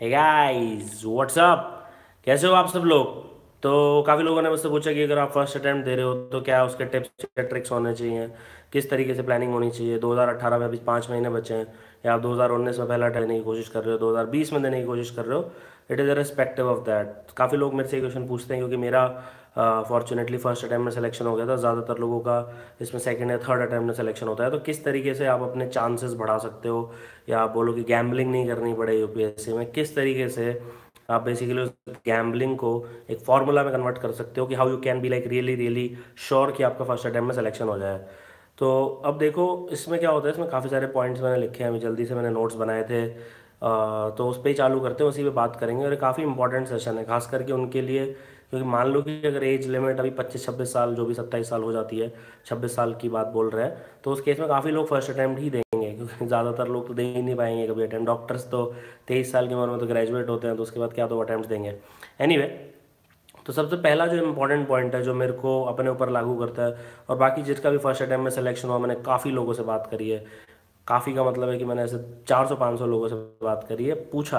Hey guys what's up कैसे हो आप सब लोग? तो काफ़ी लोगों ने मुझसे पूछा कि अगर आप फ़र्स्ट अटेम्प्ट दे रहे हो तो क्या उसके टिप्स या ट्रिक्स होने चाहिए? किस तरीके से प्लानिंग होनी चाहिए? 2018 में अभी पाँच महीने बचे हैं, या आप 2019 में पहला देने की कोशिश कर रहे हो 2020 में देने की कोशिश कर रहे हो? It is a respective of that काफ़ी लोग मेरे से क्वेश्चन पूछते हैं, क्योंकि मेरा फॉर्चुनेटली फ़र्स्ट अटैम्प्ट में सिलेक्शन हो गया था, ज़्यादातर लोगों का इसमें सेकेंड या थर्ड अटैम्प्ट में सिलेक्शन होता है। तो किस तरीके से आप अपने चांसेस बढ़ा सकते हो? या आप बोलो कि गैम्बलिंग नहीं करनी पड़े यूपीएससी में, किस तरीके से आप बेसिकली उस गैम्बलिंग को एक फार्मूला में कन्वर्ट कर सकते हो कि how you can be like really really sure कि आपका फ़र्स्ट अटैम्प्ट में सिलेक्शन हो जाए। तो अब देखो, इसमें क्या होता है, इसमें काफ़ी सारे पॉइंट्स मैंने लिखे हैं, अभी जल्दी से मैंने नोट्स बनाए थे। तो उस पर ही चालू करते हैं, उसी पे बात करेंगे। और काफ़ी इंपॉर्टेंट सेशन है, खास करके उनके लिए क्योंकि मान लो कि अगर एज लिमिट अभी पच्चीस, छब्बीस साल, जो भी सत्ताईस साल हो जाती है, छब्बीस साल की बात बोल रहे हैं तो उस केस में काफ़ी लोग फ़र्स्ट अटैम्प्ट ही देंगे, क्योंकि ज़्यादातर लोग तो दे ही नहीं पाएँगे कभी अटैम्प्ट डॉक्टर्स तो तेईस साल की उम्र में तो ग्रेजुएट होते हैं तो उसके बाद क्या तो अटैम्प्ट देंगे. एनी तो सबसे पहला जो इम्पोर्टेंट पॉइंट है, जो मेरे को अपने ऊपर लागू करता है, और बाकी जिसका भी फ़र्स्ट अटैम्प्ट में सिलेक्शन हुआ, मैंने काफ़ी लोगों से बात करी है. काफ़ी का मतलब है कि मैंने ऐसे चार सौ, पाँच सौ लोगों से बात करी है, पूछा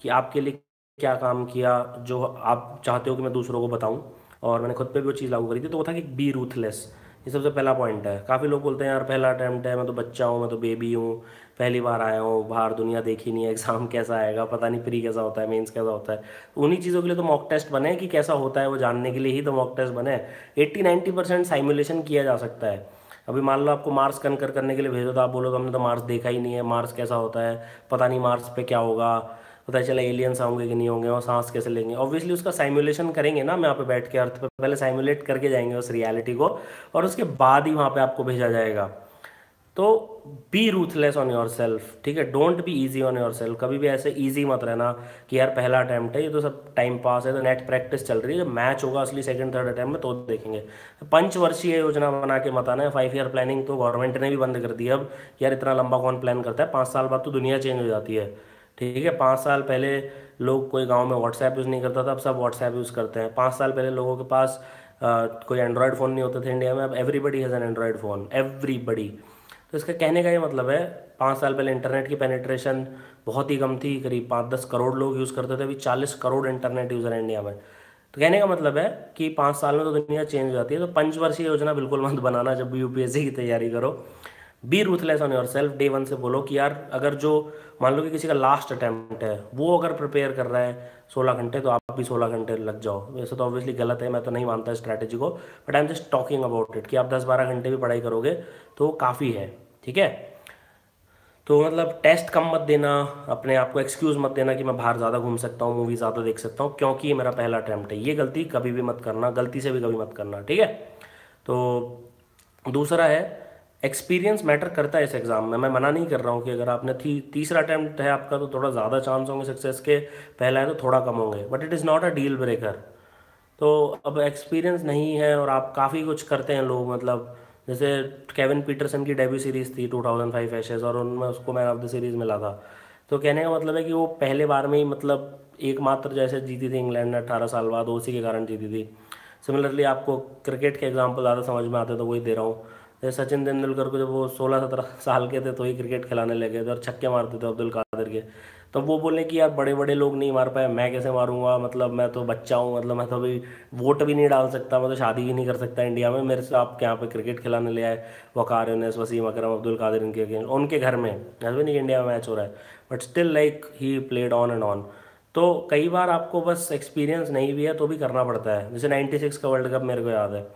कि आपके लिए क्या काम किया, जो आप चाहते हो कि मैं दूसरों को बताऊँ। और मैंने खुद पे भी वो चीज़ लागू करी थी तो वो था कि बी रूथलेस ये सबसे पहला पॉइंट है। काफ़ी लोग बोलते हैं, यार, पहला अटैम्प्ट है, मैं तो बच्चा हूँ, मैं तो बेबी हूँ, पहली बार आया हूँ, बाहर दुनिया देखी नहीं है एग्ज़ाम कैसा आएगा, पता नहीं प्री कैसा होता है मेंस कैसा होता है। उन्हीं चीज़ों के लिए तो मॉक टेस्ट बने कि कैसा होता है, वो जानने के लिए ही तो मॉक टेस्ट बने। एट्टी नाइन्टी परसेंट साइमुलेशन किया जा सकता है। अभी मान लो आपको मार्स कनकर करने के लिए भेजो तो आप बोलो तो हमने तो मार्स देखा ही नहीं है मार्स कैसा होता है, पता नहीं मार्स पे क्या होगा। पता चला एलियंस होंगे कि नहीं होंगे और सांस कैसे लेंगे। ऑब्वियसली उसका साइमुलेशन करेंगे ना, मैं यहाँ पे बैठ के अर्थ पर पहले साइमुलेट करके जाएँगे उस रियलिटी को, और उसके बाद ही वहाँ पे आपको भेजा जाएगा। तो be ruthless on yourself ठीक है? Don't be easy on yourself कभी भी ऐसे ईजी मत रहना कि यार पहला अटैम्प्ट है, ये तो सब टाइम पास है तो नेट प्रैक्टिस चल रही है। जब मैच होगा असली सेकंड थर्ड अटैम्प्ट में तो देखेंगे। पंचवर्षीय योजना बना के मत आना। है फाइव ईयर प्लानिंग तो गवर्नमेंट ने भी बंद कर दी अब। यार इतना लंबा कौन प्लान करता है? पाँच साल बाद तो दुनिया चेंज हो जाती है। ठीक है पाँच साल पहले लोग कोई गाँव में व्हाट्सएप यूज़ नहीं करता था अब सब व्हाट्सएप यूज़ करते हैं। पाँच साल पहले लोगों के पास आ, कोई एंड्रॉयड फ़ोन नहीं होते थे इंडिया में अब everybody has an Android phone everybody तो इसका कहने का ये मतलब है पाँच साल पहले इंटरनेट की पेनिट्रेशन बहुत ही कम थी करीब पाँच दस करोड़ लोग यूज़ करते थे अभी चालीस करोड़ इंटरनेट यूज़र है इंडिया में। तो कहने का मतलब है कि पाँच साल में तो दुनिया चेंज हो जाती है तो पंचवर्षीय योजना बिल्कुल मत बनाना जब भी यूपीएससी की तैयारी करो। Be ruthless on yourself day one से बोलो कि यार, अगर जो मान लो कि किसी का लास्ट अटैम्प्ट है, वो अगर प्रिपेयर कर रहा है सोलह घंटे तो आप भी सोलह घंटे लग जाओ। वैसे तो ऑब्वियसली गलत है, मैं तो नहीं मानता स्ट्रैटेजी को but I am just talking about it कि आप दस बारह घंटे भी पढ़ाई करोगे तो काफ़ी है, ठीक है? तो मतलब टेस्ट कम मत देना, अपने आप को एक्सक्यूज़ मत देना कि मैं बाहर ज़्यादा घूम सकता हूँ मूवी ज़्यादा देख सकता हूँ, क्योंकि ये मेरा पहला अटैम्प्ट है। ये गलती कभी भी मत करना, गलती से भी कभी मत करना, ठीक है? तो दूसरा है एक्सपीरियंस मैटर करता है इस एग्ज़ाम में। मैं मना नहीं कर रहा हूँ कि अगर आपने थी, तीसरा अटैम्प्ट है आपका तो थोड़ा ज़्यादा चांस होंगे सक्सेस के। पहला है तो थोड़ा कम होंगे। But it is not a deal breaker तो अब एक्सपीरियंस नहीं है और आप काफ़ी कुछ करते हैं लोग मतलब जैसे केविन पीटरसन की डेब्यू सीरीज़ थी 2005 एशेज और उनमें उसको मैन ऑफ़ द सीरीज़ मिला था। तो कहने का मतलब है कि वो पहले बार में ही मतलब एकमात्र जैसे जीती थी इंग्लैंड ने अट्ठारह साल बाद, उसी के कारण जीती थी। सिमिलरली आपको क्रिकेट के एग्ज़ाम्पल ज़्यादा समझ में आते तो वही दे रहा हूँ। जैसे सचिन तेंदुलकर को जब वो सोलह सत्रह साल के थे तो ही क्रिकेट खिलाने लगे थे और छक्के मारते थे अब्दुल कादिर के। तो वो बोले कि यार बड़े बड़े लोग नहीं मार पाए, मैं कैसे मारूँगा? मतलब मैं तो बच्चा हूँ मतलब मैं तो अभी वोट भी नहीं डाल सकता, मैं तो शादी भी नहीं कर सकता इंडिया में। मेरे से आप यहाँ पे क्रिकेट खिलाने ले आए? वकार वसीम अकरम, अब्दुल कादिर इनके उनके घर में। ऐसा नहीं इंडिया में मैच हो रहा है। But still like he played on and on तो कई बार आपको बस एक्सपीरियंस नहीं भी है तो भी करना पड़ता है। जैसे नाइन्टी सिक्स का वर्ल्ड कप मेरे को याद है।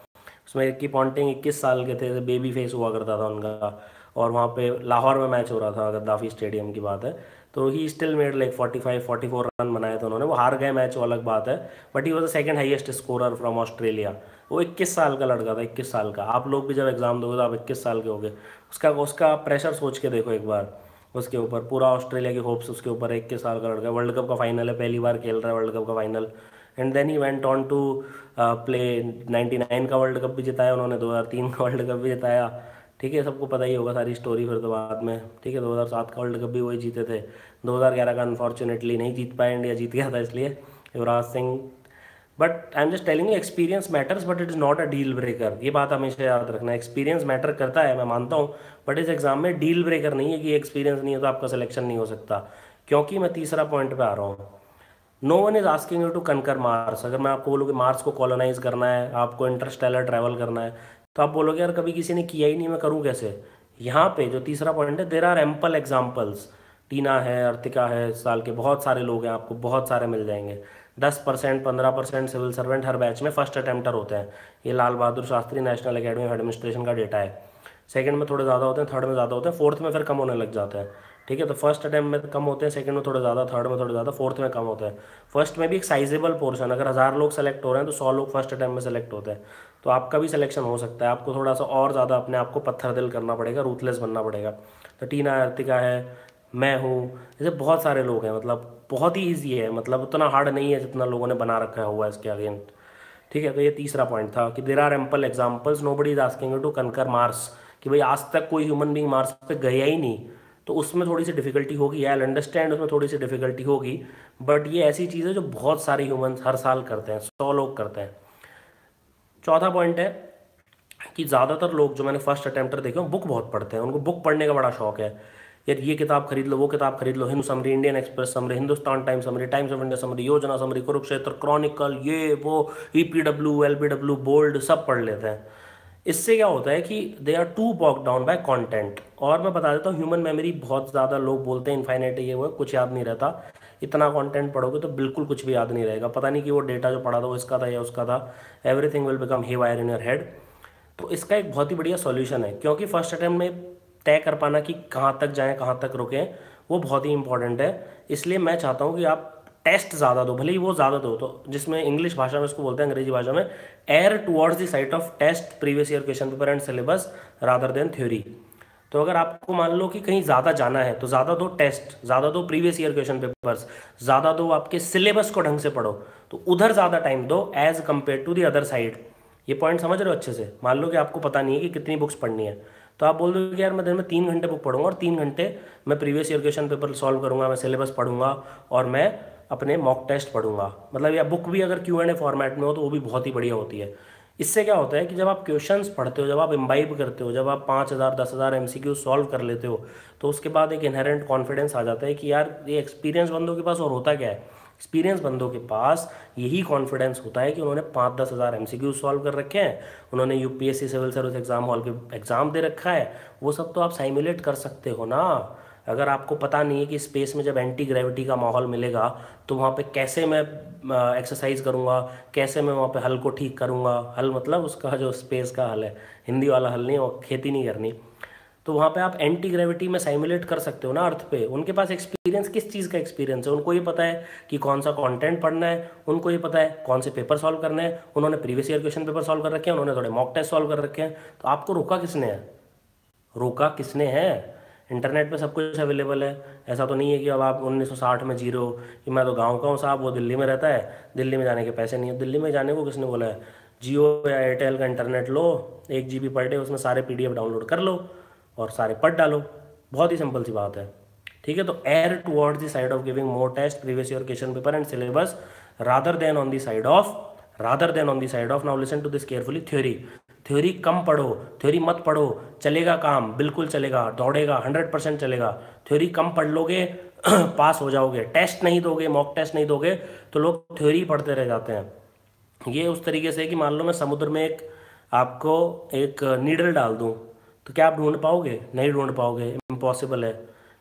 उसमें इक्की पॉन्टिंग इक्कीस साल के थे बेबी फेस हुआ करता था उनका। और वहाँ पे लाहौर में मैच हो रहा था, गद्दाफी स्टेडियम की बात है। तो he still made like 45 44 run बनाए थे उन्होंने। वो हार गए मैच वो अलग बात है। But he was the second highest scorer from Australia वो 21 साल का लड़का था 21 साल का। आप लोग भी जब एग्ज़ाम दोगे तो आप 21 साल के होगे। उसका उसका प्रेशर सोच के देखो एक बार। उसके ऊपर, पूरा ऑस्ट्रेलिया की होप्स उसके ऊपर इक्कीस साल का लड़का। वर्ल्ड कप का फाइनल है, पहली बार खेल रहा है वर्ल्ड कप का final and then he went on to play 99 का वर्ल्ड कप भी जिताया उन्होंने 2003 का वर्ल्ड कप भी जिताया। ठीक है, सबको पता ही होगा सारी स्टोरी फिर तो बाद में। ठीक है 2007 का वर्ल्ड कप भी वही जीते थे। 2011 का अनफॉर्चुनेटली नहीं जीत पाया इंडिया जीत गया था इसलिए, Yuvraj Singh. But I am just telling you experience matters but it is not a deal breaker ये बात हमेशा याद रखना एक्सपीरियंस मैटर करता है, मैं मानता हूँ। बट इस एग्ज़ाम में डील ब्रेकर नहीं है कि एक्सपीरियंस नहीं है तो आपका सिलेक्शन नहीं हो सकता। क्योंकि मैं तीसरा पॉइंट पे आ रहा हूँ। No one is asking you to conquer Mars अगर मैं आपको बोलूँ कि मार्स को कॉलोनाइज करना है, आपको इंटरस्टेलर ट्रैवल करना है तो आप बोलोगे, यार, कभी किसी ने किया ही नहीं, मैं करूँ कैसे? यहाँ पे जो तीसरा पॉइंट है there are ample examples Tina है, अर्तिका है, इस साल के बहुत सारे लोग हैं, आपको बहुत सारे मिल जाएँगे। दस परसेंट, पंद्रह परसेंट सिविल सर्वेंट हर बैच में फ़र्स्ट अटैम्प्टर होते हैं। ये Lal Bahadur Shastri National Academy of Administration का डेटा है। सेकंड में थोड़े ज़्यादा होते हैं थर्ड में ज़्यादा होते हैं फोर्थ में फिर कम होने लग जाता है। ठीक है तो फ़र्स्ट अटैम्प्ट में कम होते हैं सेकंड में थोड़े ज़्यादा थर्ड में थोड़े ज़्यादा फोर्थ में कम होते हैं। फ़र्स्ट में भी एक साइजेबल पोर्शन अगर हज़ार लोग सेलेक्ट हो रहे हैं तो सौ लोग फ़र्स्ट अटैम्प्ट में सेलेक्ट होते हैं। तो आपका भी सिलेक्शन हो सकता है। आपको थोड़ा सा और ज़्यादा अपने आप को पत्थर दिल करना पड़ेगा रूथलेस बनना पड़ेगा। तो टीना अर्तिका है, मैं हूँ जैसे बहुत सारे लोग हैं मतलब बहुत ही ईजी है। मतलब उतना हार्ड नहीं है जितना लोगों ने बना रखा हुआ है इसके अगेंस्ट। ठीक है तो ये तीसरा पॉइंट था कि there are ample examples nobody is asking to conquer Mars कि भाई आज तक कोई ह्यूमन बींग मार्स पे गया ही नहीं। तो उसमें थोड़ी सी डिफिकल्टी होगी आई अंडरस्टैंड उसमें थोड़ी सी डिफिकल्टी होगी। बट ये ऐसी चीज़ है जो बहुत सारे ह्यूमन हर साल करते हैं, सौ लोग करते हैं। चौथा पॉइंट है कि ज़्यादातर लोग जो मैंने फ़र्स्ट अटैम्प्टर देखे हैं बुक बहुत पढ़ते हैं। उनको बुक पढ़ने का बड़ा शौक है। यार, ये किताब खरीद लो, वो किताब खरीद लो, Hindu summary Indian Express summary Hindustan Times summary Times of India summary, Yojana summary, Kurukshetra Chronicle ये, वो E P W L P W bold सब पढ़ लेते हैं। इससे क्या होता है कि they are too bog down by content और मैं बता देता हूँ ह्यूमन मेमोरी बहुत ज़्यादा लोग बोलते हैं इन्फाइनाइट ये वो कुछ याद नहीं रहता। इतना कंटेंट पढ़ोगे तो बिल्कुल कुछ भी याद नहीं रहेगा। पता नहीं कि वो डेटा जो पढ़ा था वो इसका था या उसका था। Everything will become haywire in your head तो इसका एक बहुत ही बढ़िया सॉल्यूशन है, क्योंकि फ़र्स्ट अटैम्प्ट में तय कर पाना कि कहाँ तक जाएँ, कहाँ तक रुकें, वो बहुत ही इंपॉर्टेंट है। इसलिए मैं चाहता हूँ कि आप टेस्ट ज़्यादा दो, भले ही वो ज़्यादा दो तो जिसमें इंग्लिश भाषा में उसको बोलते हैं, अंग्रेज़ी भाषा में err towards the side of test previous year question paper and syllabus rather than theory तो अगर आपको मान लो कि कहीं ज़्यादा जाना है तो ज़्यादा दो टेस्ट ज़्यादा दो प्रीवियस ईयर क्वेश्चन पेपर्स ज़्यादा दो आपके सिलेबस को ढंग से पढ़ो तो उधर ज़्यादा टाइम दो as compare to the other side ये पॉइंट समझ रहे हो अच्छे से? मान लो कि आपको पता नहीं है कि कितनी बुक्स पढ़नी है। तो आप बोल दो कि यार मैं दिन में तीन घंटे बुक पढ़ूँगा और तीन घंटे मैं previous year question paper solve करूँगा, मैं सिलेबस पढ़ूँगा और मैं अपने मॉक टेस्ट पढ़ूँगा। मतलब या बुक भी अगर क्यू एंड ए फॉर्मेट में हो तो वो भी बहुत ही बढ़िया होती है। इससे क्या होता है कि जब आप क्वेश्चंस पढ़ते हो, जब आप इम्बाइब करते हो, जब आप पाँच हज़ार, दस हज़ार एम सी क्यू सॉल्व कर लेते हो तो उसके बाद एक इनहेरेंट कॉन्फिडेंस आ जाता है कि यार, ये एक्सपीरियंस बंदों के पास और होता क्या है? एक्सपीरियंस बंदों के पास यही कॉन्फिडेंस होता है कि उन्होंने पाँच, दस हज़ार एम सी क्यू सॉल्व कर रखे हैं। उन्होंने UPSC civil service exam hall के एग्ज़ाम दे रखा है। वो सब तो आप साइमुलेट कर सकते हो ना। अगर आपको पता नहीं है कि स्पेस में जब एंटी ग्रेविटी का माहौल मिलेगा तो वहाँ पे कैसे मैं एक्सरसाइज करूँगा, कैसे मैं वहाँ पे हल को ठीक करूँगा? हल मतलब उसका जो स्पेस का हल है। हिंदी वाला हल नहीं वो खेती नहीं करनी। तो वहाँ पे आप एंटी ग्रेविटी में साइमुलेट कर सकते हो ना अर्थ पे। उनके पास एक्सपीरियंस किस चीज़ का एक्सपीरियंस है? उनको ये पता है कि कौन सा कंटेंट पढ़ना है। उनको ये पता है कौन से पेपर सॉल्व करने हैं। उन्होंने previous year question paper solve कर रखे हैं। उन्होंने थोड़े मॉक टेस्ट सॉल्व कर रखे हैं। तो आपको रोका किसने है? रोका किसने है? इंटरनेट पे सब कुछ अवेलेबल है। ऐसा तो नहीं है कि अब आप 1960 में ज़ीरो कि मैं तो गाँव का हूँ साहब, वो दिल्ली में रहता है, दिल्ली में जाने के पैसे नहीं है। दिल्ली में जाने को किसने बोला है? जियो या एयरटेल का इंटरनेट लो, एक जीबी पर डे उसमें सारे पीडीएफ डाउनलोड कर लो और सारे पढ़ डालो। बहुत ही सिंपल सी बात है। ठीक है तो err towards the side of giving more test previous year question paper and syllabus rather than on the side of rather than on the side of now listen to this carefully theory theory कम पढ़ो theory मत पढ़ो, चलेगा काम, बिल्कुल चलेगा, दौड़ेगा hundred percent चलेगा। Theory कम पढ़ लोगे पास हो जाओगे टेस्ट नहीं दोगे मॉक टेस्ट नहीं दोगे तो लोग थ्योरी पढ़ते रह जाते हैं। ये उस तरीके से कि मान लो मैं समुद्र में एक, आपको एक नीडल डाल दूँ तो क्या आप ढूंढ पाओगे? नहीं ढूंढ पाओगे इम्पॉसिबल है।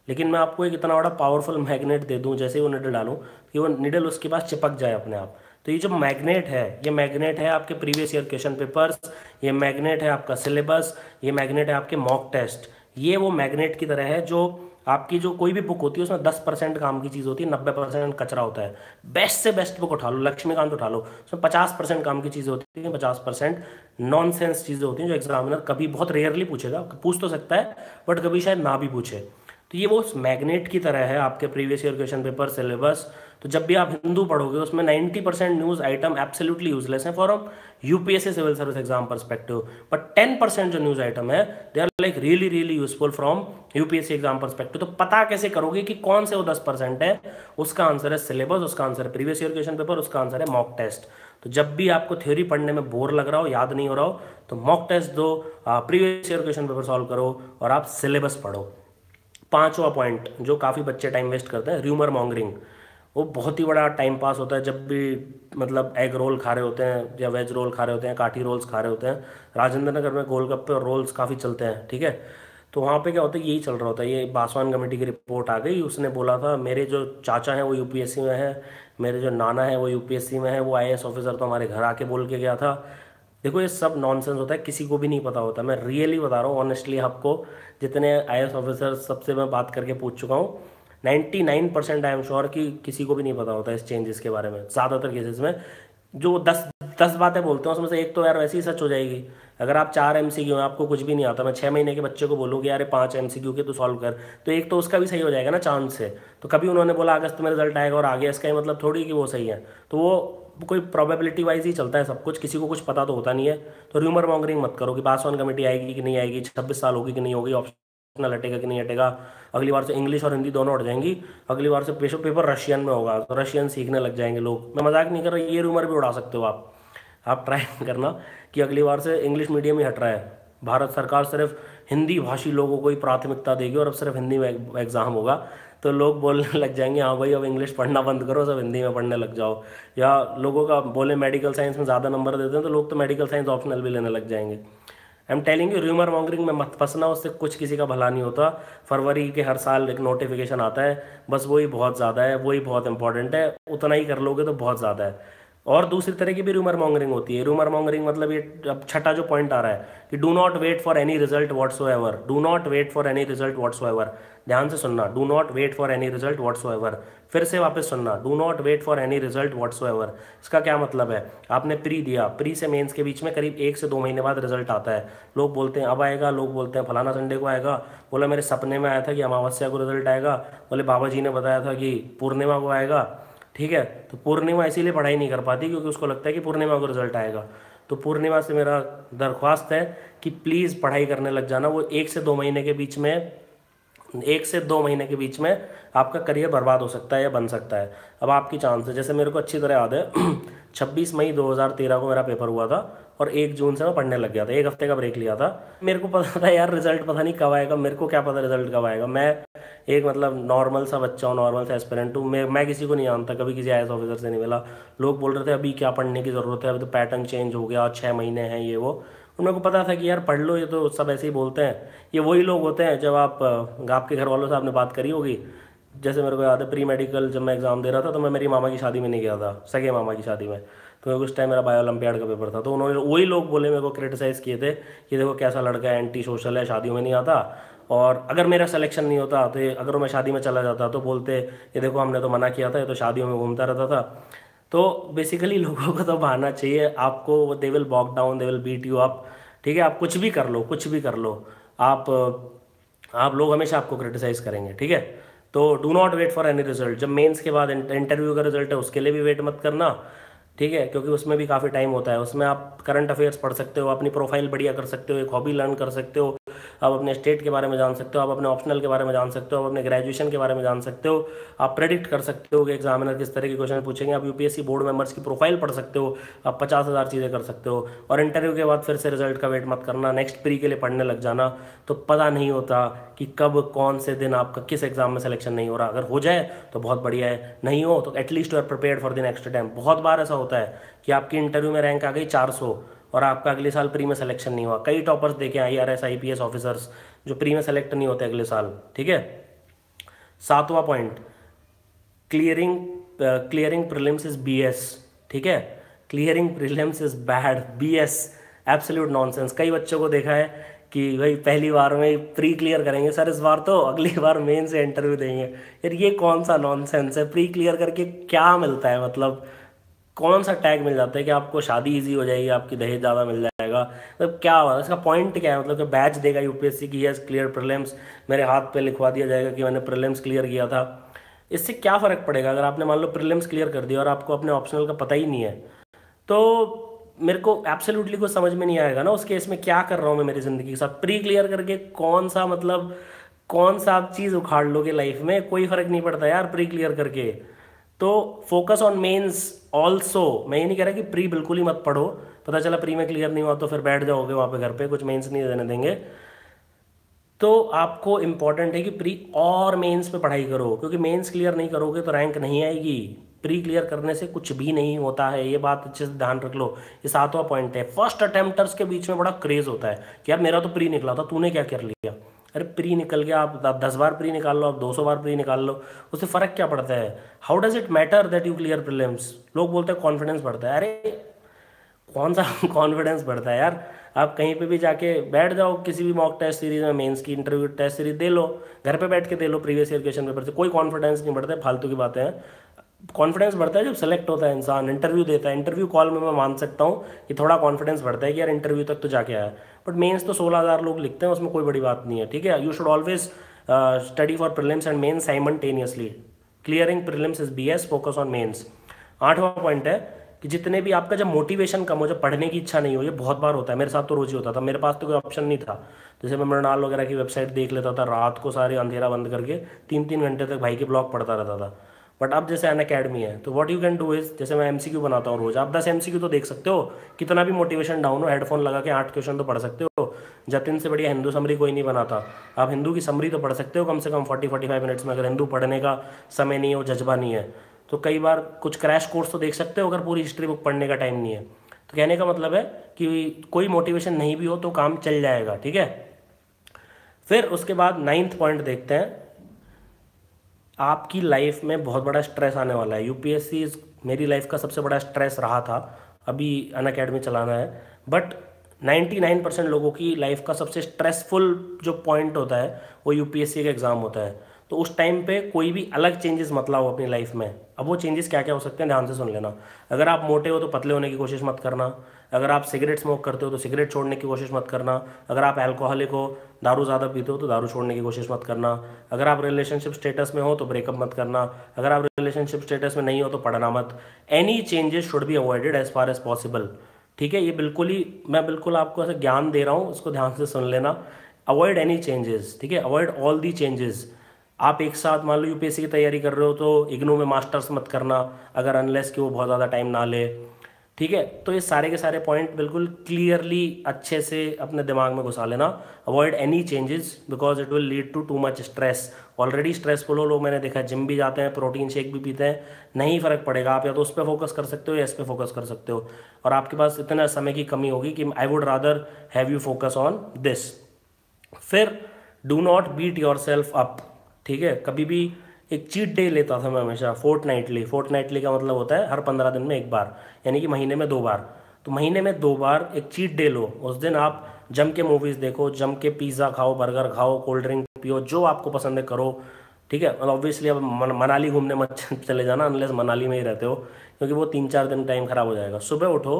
लेकिन मैं आपको एक इतना बड़ा पावरफुल मैग्नेट दे दूँ, जैसे ही वो निडल डालूँ, कि वो निडल उसके पास चिपक जाए अपने आप। तो ये जो मैग्नेट है, ये मैग्नेट है आपके प्रीवियस ईयर क्वेश्चन पेपर्स, ये मैग्नेट है आपका सिलेबस, ये मैग्नेट है आपके मॉक टेस्ट। ये वो मैग्नेट की तरह है जो आपकी जो कोई भी बुक होती है, उसमें दस परसेंट काम की चीज़ होती है, नब्बे परसेंट कचरा होता है। बेस्ट से बेस्ट बुक उठा लो, लक्ष्मीकांत उठा लो, उसमें पचास परसेंट काम की चीज़ें होती है, पचास परसेंट नॉन सेंस चीज़ें होती हैं जो एग्जामिनर कभी बहुत रेयरली पूछेगा, पूछ तो सकता है बट कभी शायद ना भी पूछे। तो ये वो मैग्नेट की तरह है आपके previous year question paper, syllabus तो जब भी आप हिंदू पढ़ोगे, उसमें 90 percent news item absolutely useless है for UPSC civil service exam perspective but 10 percent जो न्यूज़ आइटम है they are like really really useful from UPSC exam perspective तो पता कैसे करोगे कि कौन से वो दस परसेंट है? उसका आंसर है सिलेबस उसका आंसर है प्रीवियस ईयर क्वेश्चन पेपर उसका आंसर है मॉक टेस्ट तो जब भी आपको थ्योरी पढ़ने में बोर लग रहा हो, याद नहीं हो रहा हो तो मॉक टेस्ट दो previous year question paper solve करो और आप सिलेबस पढ़ो. पांचवा पॉइंट जो काफ़ी बच्चे टाइम वेस्ट करते हैं र्यूमर मॉन्गरिंग वो बहुत ही बड़ा टाइम पास होता है जब भी मतलब एग रोल खा रहे होते हैं या वेज रोल खा रहे होते हैं, काठी रोल्स खा रहे होते हैं। राजेंद्र नगर में गोलगप्पे और रोल्स काफ़ी चलते हैं, ठीक है? तो वहाँ पे क्या होता है, यही चल रहा होता है। ये बासवान कमेटी की रिपोर्ट आ गई। उसने बोला था, मेरे जो चाचा हैं वो यूपीएससी में है, मेरे जो नाना है वो यूपीएससी में है, वो आईएएस ऑफिसर तो हमारे घर आके बोल के गया था। देखो, ये सब नॉनसेंस होता है, किसी को भी नहीं पता होता। मैं रियली बता रहा हूँ ऑनेस्टली आपको, जितने आई ऑफिसर सबसे मैं बात करके पूछ चुका हूँ ninety nine percent I am sure कि किसी को भी नहीं पता होता इस चेंजेस के बारे में, ज़्यादातर केसेस में। जो दस दस बातें बोलते हैं, उसमें से एक तो यार वैसे ही सच हो जाएगी। अगर आप चार एम सी क्यू हैं, आपको कुछ भी नहीं आता। मैं छः महीने के बच्चे को बोलूँगी यार पाँच एम सी क्यू के तो सॉल्व कर तो एक तो उसका भी सही हो जाएगा ना चांस से। तो कभी उन्होंने बोला, अगस्त में रिज़ल्ट आएगा और आगे इसका ही मतलब थोड़ी कि वो सही है। तो वो कोई प्रोबेबिलिटी वाइज ही चलता है सब कुछ, किसी को कुछ पता तो होता नहीं है। तो र्यूमर मॉन्गरिंग मत करो कि पास ऑन कमेटी आएगी कि नहीं आएगी, छब्बीस साल होगी कि नहीं होगी ऑप्शन अपना लटेगा कि नहीं हटेगा अगली बार से इंग्लिश और हिंदी दोनों हट जाएँगी। अगली बार से पेशो पेपर रशियन में होगा तो रशियन सीखने लग जाएँगे लोग। मैं मज़ाक नहीं कर रहा, ये रूमर भी उड़ा सकते हो आप। आप ट्राई करना कि अगली बार से इंग्लिश मीडियम ही हट रहा है। भारत सरकार सिर्फ़ हिंदी भाषी लोगों को ही प्राथमिकता देगी और अब सिर्फ़ हिंदी में एग्ज़ाम होगा। तो लोग बोलने लग जाएँगे हाँ भाई, अब इंग्लिश पढ़ना बंद करो, सब हिंदी में पढ़ने लग जाओ। या लोगों का बोले मेडिकल साइंस में ज़्यादा नंबर देते हैं तो लोग तो मेडिकल साइंस ऑप्शनल भी लेने लग जाएँगे। I am telling you rumour mongering में मत फंसना, उससे कुछ किसी का भला नहीं होता। फरवरी के हर साल एक नोटिफिकेशन आता है, बस वही बहुत ज़्यादा है, वही बहुत इंपॉर्टेंट है, उतना ही कर लोगे तो बहुत ज़्यादा है। और दूसरी तरह की भी रूमर मॉन्गरिंग होती है। रूमर मॉन्गरिंग मतलब ये अब छठा जो पॉइंट आ रहा है कि do not wait for any result whatsoever do not wait for any result whatsoever ध्यान से सुनना। Do not wait for any result whatsoever फिर से वापस सुनना। Do not wait for any result whatsoever इसका क्या मतलब है? आपने प्री दिया। प्री से मेन्स के बीच में करीब एक से दो महीने बाद रिज़ल्ट आता है। लोग बोलते हैं, अब आएगा। लोग बोलते हैं, फलाना संडे को आएगा। बोला, मेरे सपने में आया था कि अमावस्या को रिज़ल्ट आएगा। बोले बाबा जी ने बताया था कि पूर्णिमा को आएगा। ठीक है? तो पूर्णिमा इसीलिए पढ़ाई नहीं कर पाती क्योंकि उसको लगता है कि पूर्णिमा को रिज़ल्ट आएगा। तो पूर्णिमा से मेरा दरख्वास्त है कि प्लीज़ पढ़ाई करने लग जाना। वो एक से दो महीने के बीच में, एक से दो महीने के बीच में आपका करियर बर्बाद हो सकता है या बन सकता है। अब आपकी चांस है। जैसे मेरे को अच्छी तरह याद है छब्बीस मई 2013 को मेरा पेपर हुआ था और एक जून से मैं पढ़ने लग गया था, एक हफ़्ते का ब्रेक लिया था। मेरे को पता था यार रिज़ल्ट पता नहीं कब आएगा, मेरे को क्या पता रिज़ल्ट कब आएगा। मैं एक मतलब नॉर्मल सा बच्चा हूँ नॉर्मल सा एस्पेरेंट हूँ। मैं मैं किसी को नहीं जानता, कभी किसी आई ऑफिसर से नहीं मिला। लोग बोल रहे थे, अभी क्या पढ़ने की ज़रूरत है? अभी तो पैटर्न चेंज हो गया छः महीने हैं ये वो। उन मेरे को पता था कि यार पढ़ लो, ये तो सब ऐसे ही बोलते हैं। ये वही लोग होते हैं जब आप आपके घर वालों से आपने बात करी होगी। जैसे मेरे को याद है प्री मेडिकल जब मैं एग्ज़ाम दे रहा था तो मैं मेरी मामा की शादी में नहीं गया था, सगे मामा की शादी में। तो उस टाइम मेरा बायो ओलंपियाड का पेपर था तो उन्होंने वही लोग बोले मेरे को क्रिटिसाइज़ किए थे कि देखो कैसा लड़का है एंटी सोशल है, शादियों में नहीं आता। और अगर मेरा सिलेक्शन नहीं होता तो अगर मैं शादी में चला जाता तो बोलते, ये देखो हमने तो मना किया था, ये तो शादियों में घूमता रहता था। तो बेसिकली लोगों को तो बहाना चाहिए, आपको they will bog down they will beat you up ठीक है? आप कुछ भी कर लो, कुछ भी कर लो। आप आप लोग हमेशा आपको क्रिटिसाइज करेंगे, ठीक है? तो do not wait for any result जब मेंस के बाद इंटरव्यू का रिज़ल्ट है, उसके लिए भी वेट मत करना, ठीक है? क्योंकि उसमें भी काफ़ी टाइम होता है। उसमें आप करंट अफेयर्स पढ़ सकते हो, अपनी प्रोफ़ाइल बढ़िया कर सकते हो, एक हॉबी लर्न कर सकते हो। आप अपने स्टेट के बारे में जान सकते हो, आप अपने ऑप्शनल के बारे में जान सकते हो, आप अपने ग्रेजुएशन के बारे में जान सकते हो, आप प्रेडिक्ट कर सकते हो कि एग्जामिनर किस तरह के क्वेश्चन पूछेंगे, आप यूपीएससी बोर्ड मेंबर्स की प्रोफ़ाइल पढ़ सकते हो, आप पचास हज़ार चीज़ें कर सकते हो और इंटरव्यू के बाद फिर से रिज़ल्ट का वेट मत करना नेक्स्ट प्री के लिए पढ़ने लग जाना। तो पता नहीं होता कि कब, कौन से दिन आपका किस एग्ज़ाम में सिलेक्शन नहीं हो रहा। अगर हो जाए तो बहुत बढ़िया है, नहीं हो तो at least you are prepare for the next time बहुत बार ऐसा होता है कि आपकी इंटरव्यू में रैंक आ गई 400 और आपका अगले साल प्री में सिलेक्शन नहीं हुआ। कई टॉपर्स देखे I R S I P S officers जो प्री में सेलेक्ट नहीं होते अगले साल, ठीक है? सातवां point clearing clearing prelims is B S ठीक है? Clearing prelims is bad B S absolute nonsense कई बच्चों को देखा है कि भाई, पहली बार में प्री क्लियर करेंगे। सर, इस बार तो अगली बार मेन से इंटरव्यू देंगे। यार, ये कौन सा नॉनसेंस है? प्री क्लियर करके क्या मिलता है मतलब? कौन सा टैग मिल जाता है कि आपको शादी इजी हो जाएगी, आपकी दहेज ज़्यादा मिल जाएगा? मतलब क्या हुआ? इसका पॉइंट क्या है? मतलब कि बैच देगा यूपीएससी की हैज़ क्लियर प्रिलिम्स मेरे हाथ पे लिखवा दिया जाएगा कि मैंने प्रिलिम्स क्लियर किया था। इससे क्या फ़र्क पड़ेगा? अगर आपने मान लो प्रिलिम्स क्लियर कर दिया और आपको अपने ऑप्शनल का पता ही नहीं है तो मेरे को एब्सोल्युटली कुछ समझ में नहीं आएगा ना उस केस में क्या कर रहा हूँ मैं मेरी ज़िंदगी के साथ। प्री क्लियर करके कौन सा मतलब कौन सा आप चीज़ उखाड़ लोगे लाइफ में? कोई फ़र्क नहीं पड़ता यार प्री क्लियर करके। तो फोकस ऑन मेंस ऑल्सो मैं ये नहीं कह रहा कि प्री बिल्कुल ही मत पढ़ो। पता चला प्री में क्लियर नहीं हुआ तो फिर बैठ जाओगे वहाँ पे घर पे कुछ मेंस नहीं देने देंगे। तो आपको इंपॉर्टेंट है कि प्री और मेंस पे पढ़ाई करो। क्योंकि मेंस क्लियर नहीं करोगे तो रैंक नहीं आएगी। प्री क्लियर करने से कुछ भी नहीं होता है। ये बात अच्छे से ध्यान रख लो। ये सातवां पॉइंट है। फ़र्स्ट अटेम्प्टर्स के बीच में बड़ा क्रेज होता है कि यार मेरा तो प्री निकला था, तूने क्या कर लिया? अरे प्री निकल गया, आप दस बार प्री निकाल लो, आप दो सौ बार प्री निकाल लो, उससे फ़र्क क्या पड़ता है? How does it matter that you clear prelims लोग बोलते हैं कॉन्फिडेंस बढ़ता है। अरे, कौन सा कॉन्फिडेंस बढ़ता है यार? आप कहीं पे भी जाके बैठ जाओ, किसी भी मॉक टेस्ट सीरीज़ में मेंस की इंटरव्यू टेस्ट सीरीज़ दे लो। घर पे बैठ के दे लो प्रीवियस ईयर क्वेश्चन पेपर से। कोई कॉन्फिडेंस नहीं बढ़ता है, फालतू की बातें हैं। कॉन्फिडेंस बढ़ता है जब सेलेक्ट होता है इंसान इंटरव्यू देता है। इंटरव्यू कॉल में मैं मान सकता हूँ कि थोड़ा कॉन्फिडेंस बढ़ता है कि यार इंटरव्यू तक तो जाके आया। बट मेंस तो सोलह हज़ार लोग लिखते हैं, उसमें कोई बड़ी बात नहीं है, ठीक है? You should always study for prelims and mains simultaneously clearing prelims is B S focus on mains आठवां पॉइंट है कि जितने भी आपका जब मोटिवेशन कम हो, जब पढ़ने की इच्छा नहीं हो, ये बहुत बार होता है। मेरे साथ तो रोज ही होता था। मेरे पास तो कोई ऑप्शन नहीं था। जैसे मैं मृणाल वगैरह की वेबसाइट देख लेता था, रात को सारे अंधेरा बंद करके तीन तीन घंटे तक भाई के ब्लॉग पढ़ता रहता था। बट अब जैसे अन अकेडमी है तो what you can do is जैसे मैं एमसीक्यू बनाता हूँ रोज, आप दस एमसीक्यू तो देख सकते हो, कितना भी मोटिवेशन डाउन हो हेडफोन लगा के आठ क्वेश्चन तो पढ़ सकते हो। जतिन से बढ़िया हिंदू समरी कोई नहीं बनाता। आप हिंदू की समरी तो पढ़ सकते हो, कम से कम फोर्टी फोर्टी फाइव मिनट्स में, अगर हिंदू पढ़ने का समय नहीं हो जज्बा नहीं है। तो कई बार कुछ क्रैश कोर्स तो देख सकते हो, अगर पूरी हिस्ट्री बुक पढ़ने का टाइम नहीं है। तो कहने का मतलब है कि कोई मोटिवेशन नहीं भी हो तो काम चल जाएगा, ठीक है? फिर उसके बाद नाइन्थ पॉइंट देखते हैं। आपकी लाइफ में बहुत बड़ा स्ट्रेस आने वाला है। यूपीएससी मेरी लाइफ का सबसे बड़ा स्ट्रेस रहा था। अभी अन अकेडमी चलाना है। बट 99 परसेंट लोगों की लाइफ का सबसे स्ट्रेसफुल जो पॉइंट होता है, वो यूपीएससी का एग्ज़ाम होता है। तो उस टाइम पे कोई भी अलग चेंजेस मत लाओ अपनी लाइफ में। अब वो चेंजेस क्या क्या हो सकते हैं, ध्यान से सुन लेना। अगर आप मोटे हो तो पतले होने की कोशिश मत करना। अगर आप सिगरेट स्मोक करते हो तो सिगरेट छोड़ने की कोशिश मत करना। अगर आप एल्कोहलिक हो, दारू ज़्यादा पीते हो तो दारू छोड़ने की कोशिश मत करना। अगर आप रिलेशनशिप स्टेटस में हो तो ब्रेकअप मत करना। अगर आप रिलेशनशिप स्टेटस में नहीं हो तो पढ़ना मत। Any changes should be avoided as far as possible ठीक है, ये बिल्कुल ही, मैं बिल्कुल आपको ऐसा ज्ञान दे रहा हूँ उसको ध्यान से सुन लेना। अवॉइड एनी चेंजेस ठीक है? अवॉइड ऑल दी चेंजेस आप एक साथ मान लो यूपीएससी की तैयारी कर रहे हो तो इग्नू में मास्टर्स मत करना, अगर अनलेस कि वो बहुत ज़्यादा टाइम ना ले। ठीक है? तो ये सारे के सारे पॉइंट बिल्कुल क्लियरली अच्छे से अपने दिमाग में घुसा लेना। Avoid any changes because it will lead to too much stress already stressful हो, लोग मैंने देखा जिम भी जाते हैं प्रोटीन शेक भी पीते हैं, नहीं फ़र्क पड़ेगा। आप या तो उस पर फोकस कर सकते हो या इस पर फोकस कर सकते हो। और आपके पास इतना समय की कमी होगी कि I would rather have you focus on this फिर do not beat yourself up ठीक है? कभी भी एक चीट डे लेता था मैं हमेशा फोर्थ नाइटली फोर्थ नाइटली का मतलब होता है हर पंद्रह दिन में एक बार, यानी कि महीने में दो बार। तो महीने में दो बार एक चीट डे लो। उस दिन आप जम के मूवीज़ देखो, जम के पिज़्ज़ा खाओ बर्गर खाओ कोल्ड ड्रिंक पियो, जो आपको पसंद है करो। ठीक है? ऑब्वियसली अब मनाली घूमने मत चले जाना अनलेस मनाली में ही रहते हो, क्योंकि वो तीन चार दिन टाइम ख़राब हो जाएगा। सुबह उठो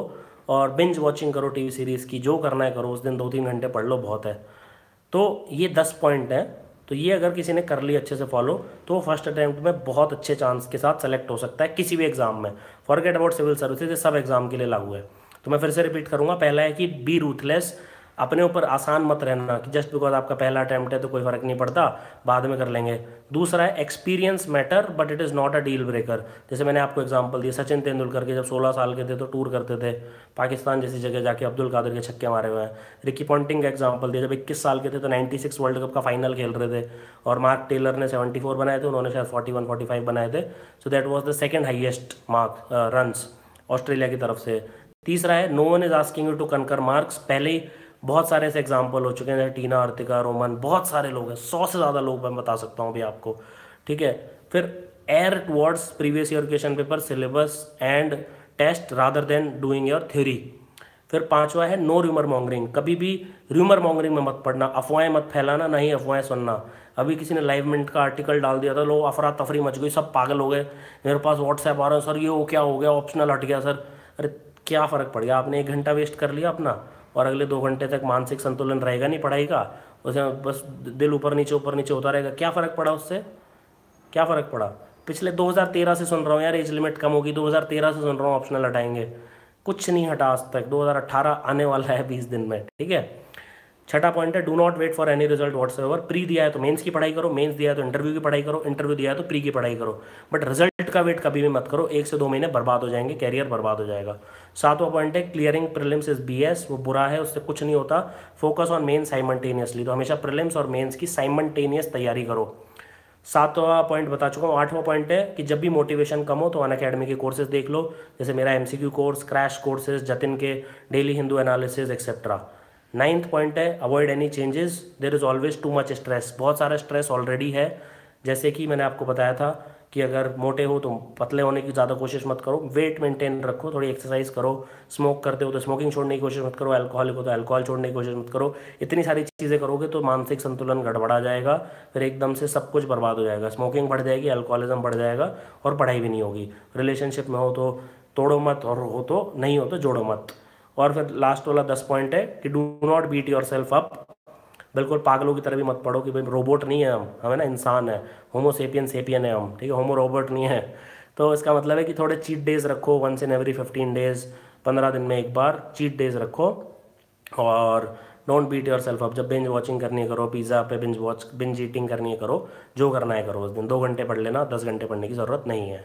और बिंज वॉचिंग करो टीवी सीरीज़ की, जो करना है करो। उस दिन दो तीन घंटे पढ़ लो, बहुत है। तो ये दस पॉइंट हैं। तो ये अगर किसी ने कर ली अच्छे से फॉलो तो वो फ़र्स्ट अटैम्प्ट में बहुत अच्छे चांस के साथ सेलेक्ट हो सकता है किसी भी एग्ज़ाम में। फॉरगेट अबाउट सिविल सर्विसेज़ सब एग्ज़ाम के लिए लागू है। तो मैं फिर से रिपीट करूँगा, पहला है कि बी रूथलेस अपने ऊपर आसान मत रहना कि जस्ट बिकॉज़ आपका पहला अटैम्प्ट है तो कोई फ़र्क नहीं पड़ता, बाद में कर लेंगे। दूसरा है experience matter but it is not a deal breaker जैसे मैंने आपको एग्जांपल दिया, सचिन तेंदुलकर के जब 16 साल के थे तो टूर करते थे, पाकिस्तान जैसी जगह जाके अब्दुल कादिर के छक्के मारे हुए हैं। रिकी पॉन्टिंग का एग्ज़ाम्पल दिया, जब इक्कीस साल के थे तो नाइन्टी वर्ल्ड कप का फाइनल खेल रहे थे, और मार्क टेलर ने सेवेंटी बनाए थे, उन्होंने शायद फोर्टी वन बनाए थे। So that was the second highest mark runs Australia की तरफ़ से। तीसरा है no one is asking you to conquer marks पहले ही बहुत सारे ऐसे एग्ज़ाम्पल हो चुके हैं टीना अर्तिका रोमन, बहुत सारे लोग हैं, सौ से ज़्यादा लोग मैं बता सकता हूँ अभी आपको, ठीक है? फिर err towards previous year question paper syllabus and test rather than doing your theory फिर पांचवा है नो र्यूमर मॉन्गरिंग कभी भी र्यूमर मॉन्गरिंग में मत पढ़ना अफवाहें मत फैलाना ना ही अफवाहें सुनना। अभी किसी ने लाइव मिनट का आर्टिकल डाल दिया था लोग अफरा तफरी मच गई, सब पागल हो गए। मेरे पास व्हाट्सएप आ रहा है, सर, ये वो क्या, हो गया ऑप्शनल हट गया, सर। अरे, क्या फ़र्क पड़ गया? आपने एक घंटा वेस्ट कर लिया अपना। और अगले दो घंटे तक मानसिक संतुलन रहेगा नहीं पढ़ाई का। उसे बस दिल ऊपर नीचे ऊपर नीचे होता रहेगा। क्या फ़र्क पड़ा उससे? क्या फ़र्क पड़ा? पिछले 2013 से सुन रहा हूँ यार, एज लिमिट कम होगी। 2013 से सुन रहा हूँ, ऑप्शनल हटाएँगे। कुछ नहीं हटा आज तक। 2018 आने वाला है बीस दिन में, ठीक है? छठा पॉइंट है do not wait for any result whatsoever pre दिया है तो मेंस की पढ़ाई करो मेंस दिया है तो इंटरव्यू की पढ़ाई करो इंटरव्यू दिया है तो प्री की पढ़ाई करो। बट रिज़ल्ट का वेट कभी भी मत करो। एक से दो महीने बर्बाद हो जाएँगे कैरियर बर्बाद हो जाएगा। सातवां पॉइंट है clearing prelims is B S वो बुरा है, उससे कुछ नहीं होता। फोकस ऑन मेन साइमल्टेनियसली तो हमेशा प्रिलिम्स और मेन्स की साइमल्टेनियस तैयारी करो। सातवां पॉइंट बता चुका हूँ, आठवां पॉइंट है कि जब भी मोटिवेशन कम हो तो अन अकेडमी के कोर्सेज देख लो, जैसे मेरा MCQ course crash courses Jatin के daily Hindu analysis etcetera ninth point है avoid any changes there is always too much stress बहुत सारा स्ट्रेस ऑलरेडी है। जैसे कि मैंने आपको बताया था कि अगर मोटे हो तो पतले होने की ज़्यादा कोशिश मत करो। वेट मेंटेन रखो, थोड़ी एक्सरसाइज करो। स्मोक करते हो तो स्मोकिंग छोड़ने की कोशिश मत करो। अल्कोहलिक हो तो अल्कोहल छोड़ने की कोशिश मत करो। इतनी सारी चीज़ें करोगे तो मानसिक संतुलन गड़बड़ा जाएगा, फिर एकदम से सब कुछ बर्बाद हो जाएगा। स्मोकिंग बढ़ जाएगी अल्कोहलिज्म बढ़ जाएगा और पढ़ाई भी नहीं होगी। रिलेशनशिप में हो तो तोड़ो मत और हो तो नहीं हो तो जोड़ो मत। और फिर लास्ट वाला दस पॉइंट है कि do not beat yourself up बिल्कुल पागलों की तरह भी मत पढ़ो कि भाई रोबोट नहीं है हम, हमें ना इंसान है होमो सेपियन सेपियन है हम, ठीक है? होमो रोबोट नहीं है। तो इसका मतलब है कि थोड़े चीट डेज़ रखो once in every fifteen days पंद्रह दिन में एक बार चीट डेज़ रखो। और don't beat yourself up जब बिंज वॉचिंग करनी करो पिज़्ज़ा पे बिंज वॉच बिंज ईटिंग करनी है करो, जो करना है करो उस दिन। दो घंटे पढ़ लेना, दस घंटे पढ़ने की ज़रूरत नहीं है।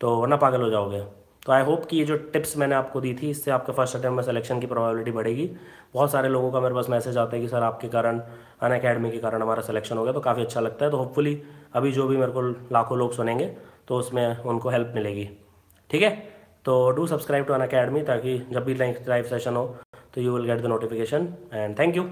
तो वरना पागल हो जाओगे। तो आई होप कि ये जो टिप्स मैंने आपको दी थी, इससे आपके फ़र्स्ट अटैम्प में सिलेक्शन की प्रोबेबिलिटी बढ़ेगी। बहुत सारे लोगों का मेरे पास मैसेज आता है कि, सर, आपके कारण अन अकेडमी के कारण हमारा सिलेक्शन हो गया। तो काफ़ी अच्छा लगता है। तो होपफुली अभी जो भी मेरे को लाखों लोग सुनेंगे तो उसमें उनको हेल्प मिलेगी। ठीक है? तो do subscribe to Unacademy ताकि जब भी लाइव सेशन हो तो you will get the notification and thank you